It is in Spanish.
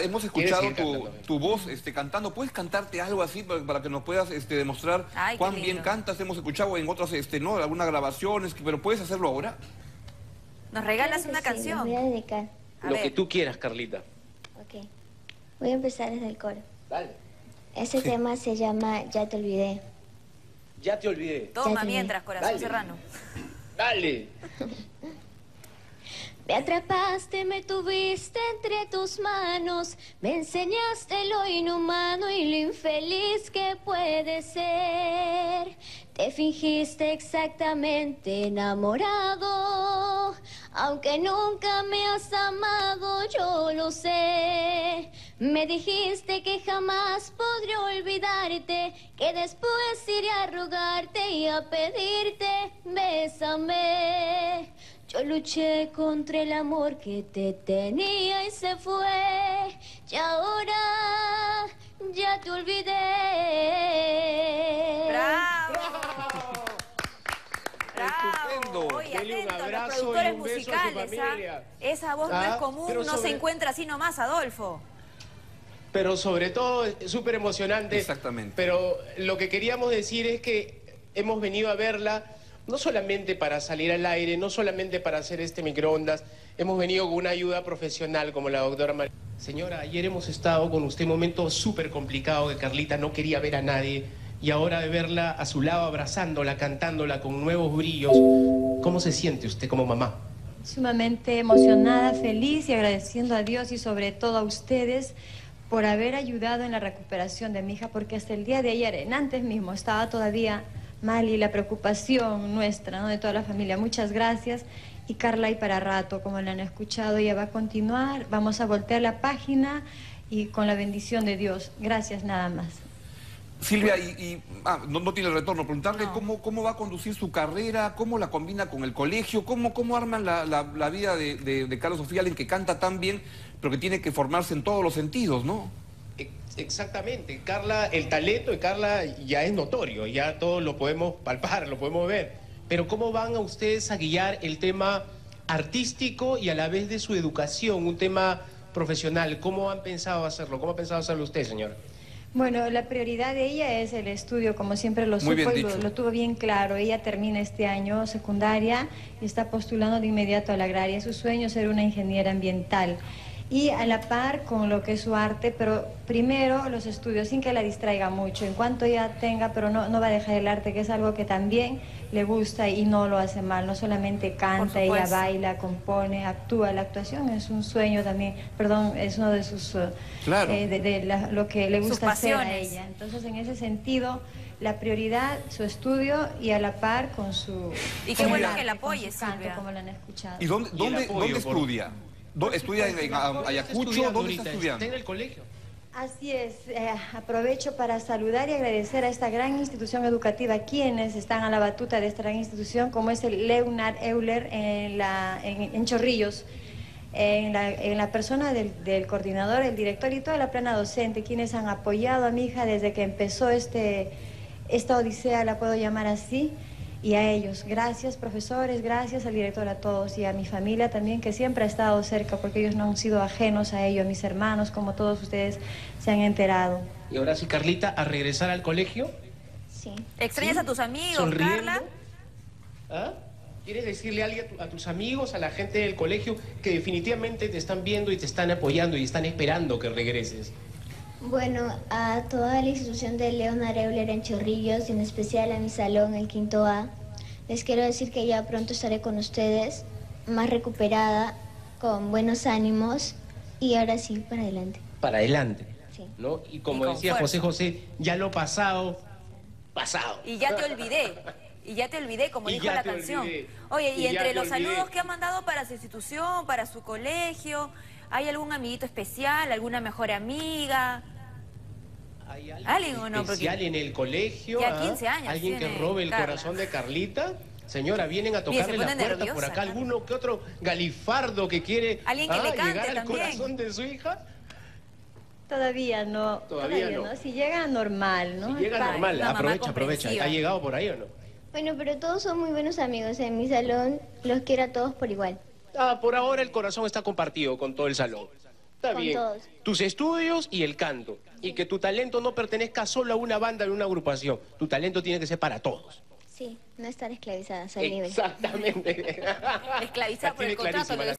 hemos escuchado tu, tu, voz este, cantando. ¿Puedes cantarte algo así para, que nos puedas este, demostrar cuán bien cantas? Hemos escuchado en otras, este, ¿no? Algunas grabaciones, pero ¿puedes hacerlo ahora? ¿Nos regalas una canción? voy a dedicar. Lo que tú quieras, Carlita. Ok. Voy a empezar desde el coro. Dale. Ese tema se llama Ya te olvidé. Ya te olvidé. Toma mientras, corazón serrano. Dale. Me atrapaste, me tuviste entre tus manos, me enseñaste lo inhumano y lo infeliz que puede ser. Te fingiste exactamente enamorado, aunque nunca me has amado, yo lo sé. Me dijiste que jamás podré olvidarte, que después iré a rogarte y a pedirte, bésame. Yo luché contra el amor que te tenía y se fue, y ahora ya te olvidé. ¡Bravo! ¡Bravo! Oye, atento, un los productores musicales, ¿ah? Esa voz no es ah, común, no se encuentra así nomás, Adolfo. Pero sobre todo, súper emocionante. Exactamente. Pero lo que queríamos decir es que hemos venido a verla no solamente para salir al aire, no solamente para hacer este microondas, hemos venido con una ayuda profesional como la doctora María. Señora, ayer hemos estado con usted un momento súper complicado que Carlita no quería ver a nadie y ahora de verla a su lado abrazándola, cantándola con nuevos brillos, ¿cómo se siente usted como mamá? Sumamente emocionada, feliz y agradeciendo a Dios y sobre todo a ustedes por haber ayudado en la recuperación de mi hija, porque hasta el día de ayer, en antes mismo, estaba todavía mal y la preocupación nuestra, ¿no? de toda la familia. Muchas gracias. Y Carla, y para rato, como la han escuchado, ella va a continuar. Vamos a voltear la página y con la bendición de Dios. Gracias nada más. Silvia, y, ah, no, tiene retorno, preguntarle cómo, cómo va a conducir su carrera, cómo la combina con el colegio, cómo, cómo arman la, vida de, de, Carlos Sofía, alguien que canta tan bien, pero que tiene que formarse en todos los sentidos, ¿no? Exactamente, Carla, el talento de Carla ya es notorio, ya todos lo podemos palpar, lo podemos ver. Pero ¿cómo van a ustedes a guiar el tema artístico y a la vez de su educación, un tema profesional? ¿Cómo han pensado hacerlo? ¿Cómo ha pensado hacerlo usted, señora? Bueno, la prioridad de ella es el estudio, como siempre lo supo y lo, lo, tuvo bien claro. Ella termina este año secundaria y está postulando de inmediato a la agraria. Su sueño es ser una ingeniera ambiental y a la par con lo que es su arte, pero primero los estudios sin que la distraiga mucho. En cuanto ella tenga, pero no, no va a dejar el arte, que es algo que también le gusta y no lo hace mal. No solamente canta, ella baila, compone, actúa. La actuación es un sueño también, perdón, es uno de sus... Eh, claro. Eh, de, lo que le gusta hacer a ella. Entonces, en ese sentido la prioridad, su estudio y a la par con su... Y qué bueno que la apoye, como la han escuchado. ¿Y dónde, dónde, ¿dónde estudia? ¿Estudia en, Ayacucho? ¿Dónde está estudiando? en el colegio. Así es, eh, aprovecho para saludar y agradecer a esta gran institución educativa, quienes están a la batuta de esta gran institución, como es el Leonard Euler en, la, en, Chorrillos, en la, en la persona del, del, coordinador, el director y toda la plana docente, quienes han apoyado a mi hija desde que empezó este, esta odisea, la puedo llamar así, y a ellos. Gracias profesores, gracias al director, a todos y a mi familia también que siempre ha estado cerca porque ellos no han sido ajenos a ello, a mis hermanos, como todos ustedes se han enterado. Y ahora sí, Carlita, a regresar al colegio. Sí. ¿Extrañas a tus amigos, Carla? ¿Ah? ¿Quieres decirle a, alguien, a tus amigos, a la gente del colegio, que definitivamente te están viendo y te están apoyando y están esperando que regreses? Bueno, a toda la institución de Leonard Euler en Chorrillos, en especial a mi salón, el quinto A, les quiero decir que ya pronto estaré con ustedes, más recuperada, con buenos ánimos y ahora sí, para adelante. Para adelante. Sí. ¿no? Y como decía José José, ya lo pasado, pasado. Y ya te olvidé. Y ya te olvidé, como dijo la canción. Oye, y, entre los saludos que ha mandado para su institución, para su colegio, ¿hay algún amiguito especial, alguna mejor amiga? ¿Hay alguien, o no? especial en el colegio? Ya 15 ¿ah? años ¿Alguien que robe el corazón de Carlita? Señora, vienen a tocarle la puerta por acá. ¿Alguno que otro galifardo que quiere ¿Alguien que le ah, llegar al corazón de su hija? Todavía no. Todavía, no. Si llega normal, ¿no? Si llega normal, aprovecha, aprovecha. ¿Ha llegado por ahí o no? Bueno, pero todos son muy buenos amigos. En mi salón los quiero a todos por igual. Ah, por ahora el corazón está compartido con todo el salón. Está bien. Tus estudios y el canto. Y que tu talento no pertenezca solo a una banda o a una agrupación. Tu talento tiene que ser para todos. Sí, no estar esclavizada, ser libre. Exactamente. Esclavizada por el contrato.